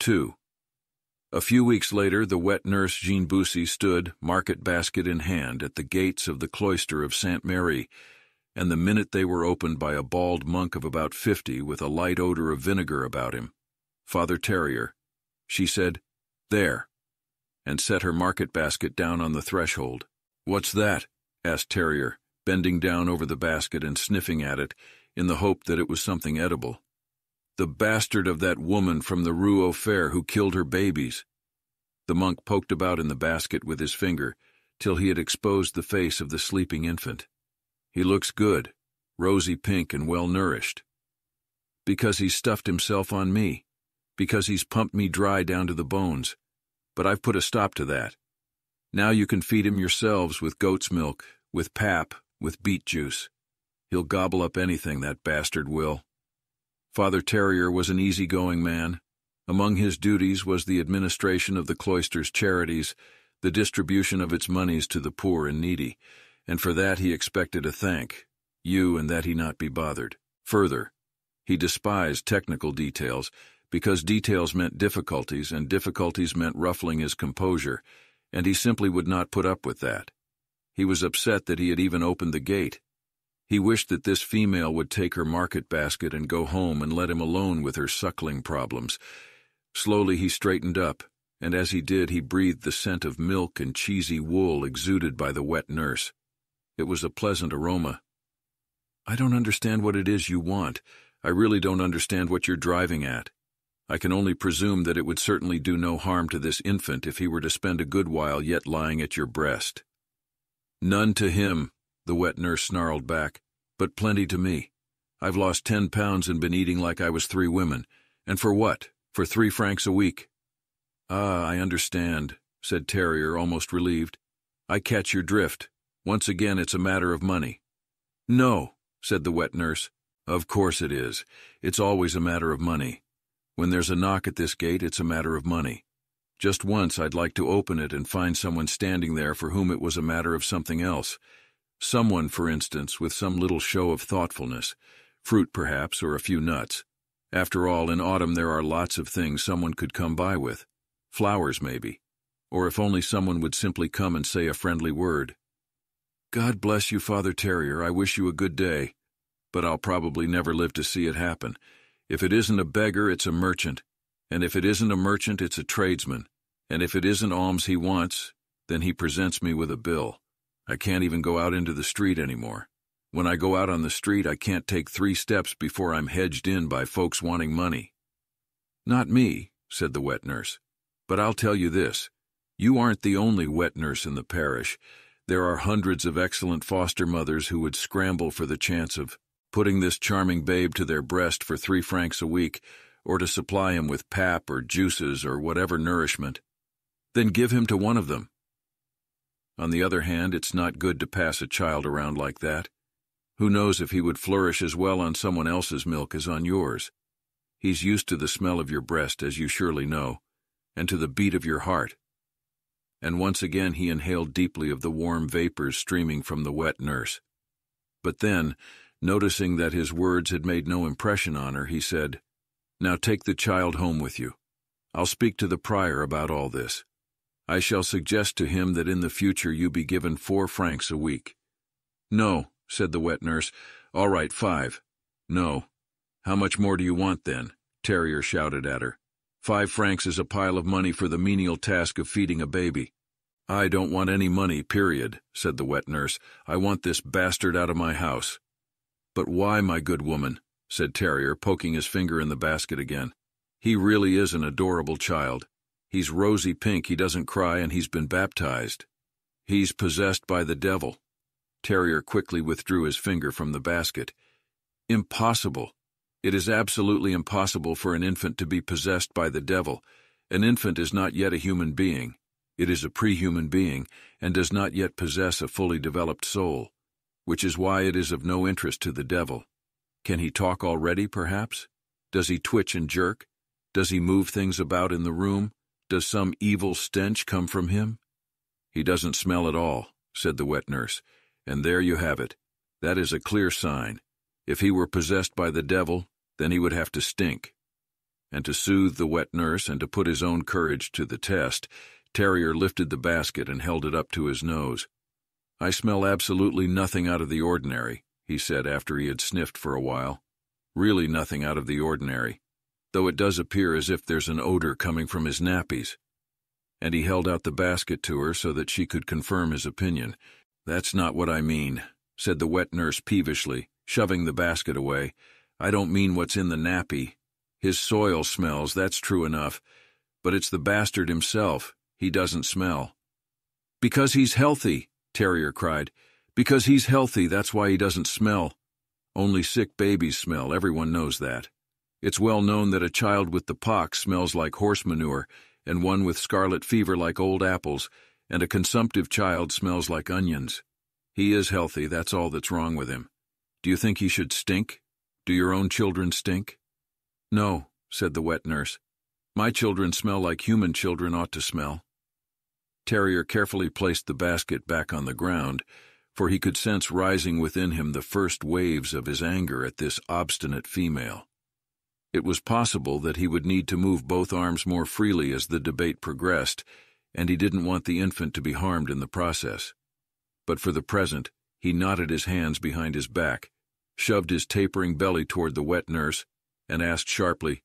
2. A few weeks later, the wet nurse Jeanne Bussie stood, market basket in hand, at the gates of the cloister of Saint-Merri, and the minute they were opened by a bald monk of about fifty with a light odor of vinegar about him, Father Terrier, she said, There, and set her market basket down on the threshold. What's that? asked Terrier, bending down over the basket and sniffing at it, in the hope that it was something edible. The bastard of that woman from the Rue aux Fers who killed her babies. The monk poked about in the basket with his finger till he had exposed the face of the sleeping infant. He looks good, rosy pink and well nourished. Because he's stuffed himself on me, because he's pumped me dry down to the bones. But I've put a stop to that. Now you can feed him yourselves with goat's milk, with pap, with beet juice. He'll gobble up anything, that bastard will. Father Terrier was an easy-going man. Among his duties was the administration of the cloister's charities, the distribution of its monies to the poor and needy, and for that he expected a thank, you and that he not be bothered. Further, he despised technical details, because details meant difficulties, and difficulties meant ruffling his composure, and he simply would not put up with that. He was upset that he had even opened the gate. He wished that this female would take her market basket and go home and let him alone with her suckling problems. Slowly he straightened up, and as he did he breathed the scent of milk and cheesy wool exuded by the wet nurse. It was a pleasant aroma. I don't understand what it is you want. I really don't understand what you're driving at. I can only presume that it would certainly do no harm to this infant if he were to spend a good while yet lying at your breast. None to him, the wet nurse snarled back, but plenty to me. I've lost ten pounds and been eating like I was three women. And for what? For three francs a week. Ah, I understand, said Terrier, almost relieved. I catch your drift. Once again, it's a matter of money. No, said the wet nurse. Of course it is. It's always a matter of money. When there's a knock at this gate, it's a matter of money. Just once I'd like to open it and find someone standing there for whom it was a matter of something else. Someone, for instance, with some little show of thoughtfulness, fruit perhaps, or a few nuts. After all, in autumn there are lots of things someone could come by with. Flowers, maybe. Or if only someone would simply come and say a friendly word. God bless you, Father Terrier. I wish you a good day. But I'll probably never live to see it happen. If it isn't a beggar, it's a merchant. And if it isn't a merchant, it's a tradesman. And if it isn't alms he wants, then he presents me with a bill. I can't even go out into the street anymore. When I go out on the street, I can't take three steps before I'm hedged in by folks wanting money. Not me, said the wet nurse. But I'll tell you this. You aren't the only wet nurse in the parish. There are hundreds of excellent foster mothers who would scramble for the chance of putting this charming babe to their breast for three francs a week, or to supply him with pap or juices or whatever nourishment. Then give him to one of them. On the other hand, it's not good to pass a child around like that. Who knows if he would flourish as well on someone else's milk as on yours? He's used to the smell of your breast, as you surely know, and to the beat of your heart and once again he inhaled deeply of the warm vapors streaming from the wet nurse. But then, noticing that his words had made no impression on her, he said, Now take the child home with you. I'll speak to the prior about all this. I shall suggest to him that in the future you be given four francs a week. No, said the wet nurse. All right, five. No. How much more do you want, then? Terrier shouted at her. Five francs is a pile of money for the menial task of feeding a baby. I don't want any money, period, said the wet nurse. I want this bastard out of my house. But why, my good woman? said Terrier, poking his finger in the basket again. He really is an adorable child. He's rosy pink, he doesn't cry, and he's been baptized. He's possessed by the devil. Terrier quickly withdrew his finger from the basket. Impossible. It is absolutely impossible for an infant to be possessed by the devil. An infant is not yet a human being. It is a pre-human being and does not yet possess a fully developed soul, which is why it is of no interest to the devil. Can he talk already, perhaps? Does he twitch and jerk? Does he move things about in the room? Does some evil stench come from him? He doesn't smell at all, said the wet nurse, and there you have it. That is a clear sign. If he were possessed by the devil, then he would have to stink. and to soothe the wet nurse and to put his own courage to the test, Terrier lifted the basket and held it up to his nose. I smell absolutely nothing out of the ordinary, he said after he had sniffed for a while. Really nothing out of the ordinary, though it does appear as if there's an odor coming from his nappies. And he held out the basket to her so that she could confirm his opinion. That's not what I mean, said the wet nurse peevishly, shoving the basket away. I don't mean what's in the nappy. His soil smells, that's true enough, but it's the bastard himself. He doesn't smell. Because he's healthy, Terrier cried. Because he's healthy, that's why he doesn't smell. Only sick babies smell, everyone knows that. It's well known that a child with the pox smells like horse manure, and one with scarlet fever like old apples, and a consumptive child smells like onions. He is healthy, that's all that's wrong with him. Do you think he should stink? Do your own children stink? No, said the wet nurse. My children smell like human children ought to smell. Terrier carefully placed the basket back on the ground, for he could sense rising within him the first waves of his anger at this obstinate female. It was possible that he would need to move both arms more freely as the debate progressed, and he didn't want the infant to be harmed in the process. But for the present, he knotted his hands behind his back, shoved his tapering belly toward the wet nurse, and asked sharply,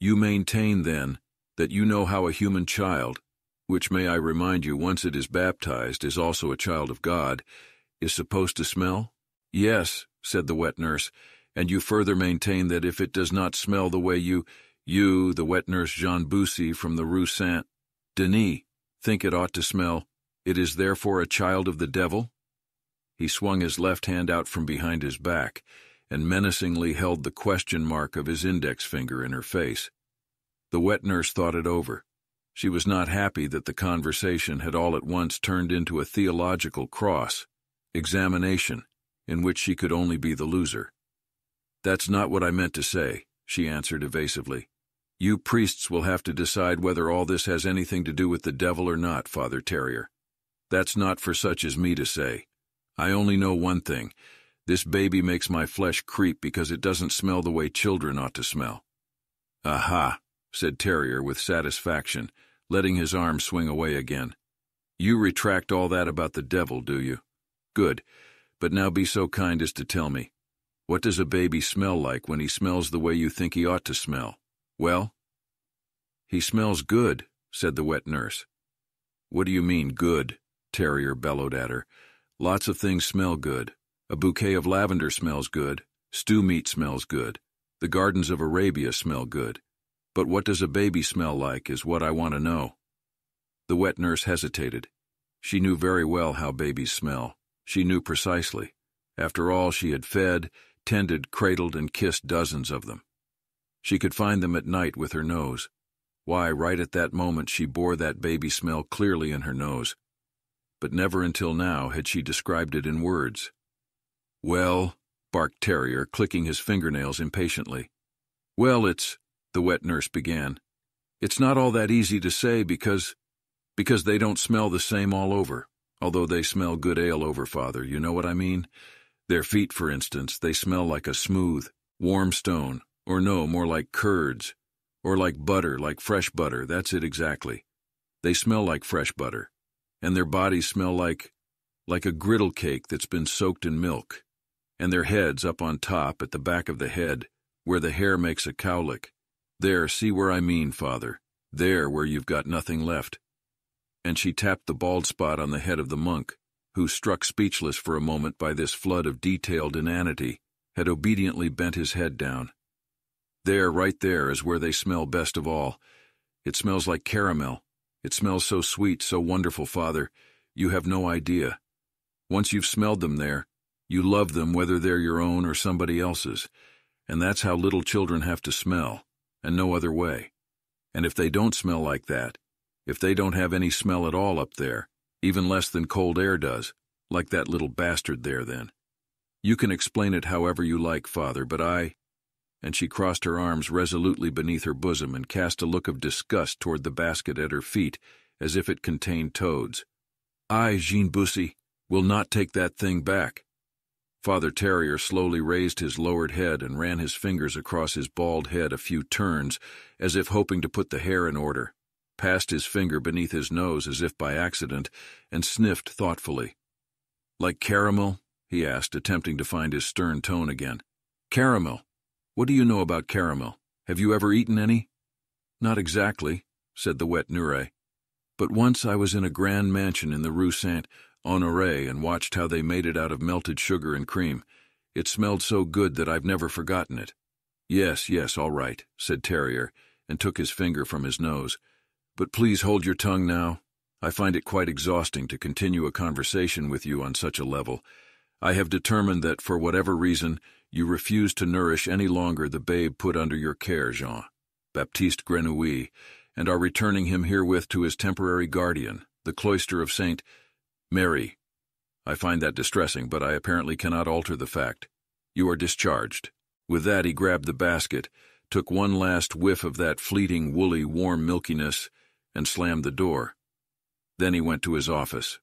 You maintain, then, that you know how a human child, which may I remind you once it is baptized is also a child of God, is supposed to smell? Yes, said the wet nurse, and you further maintain that if it does not smell the way you, you, the wet nurse Jeanne Bussie from the Rue Saint Denis, think it ought to smell, it is therefore a child of the devil? He swung his left hand out from behind his back and menacingly held the question mark of his index finger in her face. The wet nurse thought it over. She was not happy that the conversation had all at once turned into a theological cross, examination, in which she could only be the loser. That's not what I meant to say, she answered evasively. You priests will have to decide whether all this has anything to do with the devil or not, Father Terrier. That's not for such as me to say. I only know one thing. This baby makes my flesh creep because it doesn't smell the way children ought to smell. Aha, said Terrier with satisfaction, letting his arm swing away again. You retract all that about the devil, do you? Good, but now be so kind as to tell me. What does a baby smell like when he smells the way you think he ought to smell? Well? He smells good, said the wet nurse. What do you mean, good? Terrier bellowed at her. Lots of things smell good. A bouquet of lavender smells good. Stew meat smells good. The gardens of Arabia smell good. But what does a baby smell like is what I want to know. The wet nurse hesitated. She knew very well how babies smell. She knew precisely. After all, she had fed, tended, cradled, and kissed dozens of them. She could find them at night with her nose. Why, right at that moment she bore that baby smell clearly in her nose. But never until now had she described it in words. Well, barked Terrier, clicking his fingernails impatiently. Well, it's, the wet nurse began. It's not all that easy to say because, because they don't smell the same all over, although they smell good ale over, father, you know what I mean? Their feet, for instance, they smell like a smooth, warm stone, or no, more like curds, or like butter, like fresh butter, that's it exactly. They smell like fresh butter, and their bodies smell like, like a griddle cake that's been soaked in milk, and their heads up on top at the back of the head, where the hair makes a cowlick. There, see where I mean, father, there where you've got nothing left. And she tapped the bald spot on the head of the monk, who, struck speechless for a moment by this flood of detailed inanity, had obediently bent his head down. There, right there, is where they smell best of all. It smells like caramel. It smells so sweet, so wonderful, Father. You have no idea. Once you've smelled them there, you love them whether they're your own or somebody else's. And that's how little children have to smell, and no other way. And if they don't smell like that, if they don't have any smell at all up there, even less than cold air does, like that little bastard there then. You can explain it however you like, father, but I... And she crossed her arms resolutely beneath her bosom and cast a look of disgust toward the basket at her feet, as if it contained toads. I, Jeanne Bussie, will not take that thing back. Father Terrier slowly raised his lowered head and ran his fingers across his bald head a few turns, as if hoping to put the hair in order, passed his finger beneath his nose as if by accident, and sniffed thoughtfully. Like caramel? he asked, attempting to find his stern tone again. Caramel. What do you know about caramel? Have you ever eaten any? Not exactly, said the wet Nure. But once I was in a grand mansion in the Rue Saint Honoré and watched how they made it out of melted sugar and cream. It smelled so good that I've never forgotten it. Yes, yes, all right, said Terrier, and took his finger from his nose. But please hold your tongue now. I find it quite exhausting to continue a conversation with you on such a level. I have determined that, for whatever reason, you refuse to nourish any longer the babe put under your care, Jean, Baptiste Grenouille, and are returning him herewith to his temporary guardian, the cloister of Saint Mary. I find that distressing, but I apparently cannot alter the fact. You are discharged. With that, he grabbed the basket, took one last whiff of that fleeting, woolly, warm milkiness, and slammed the door. Then he went to his office.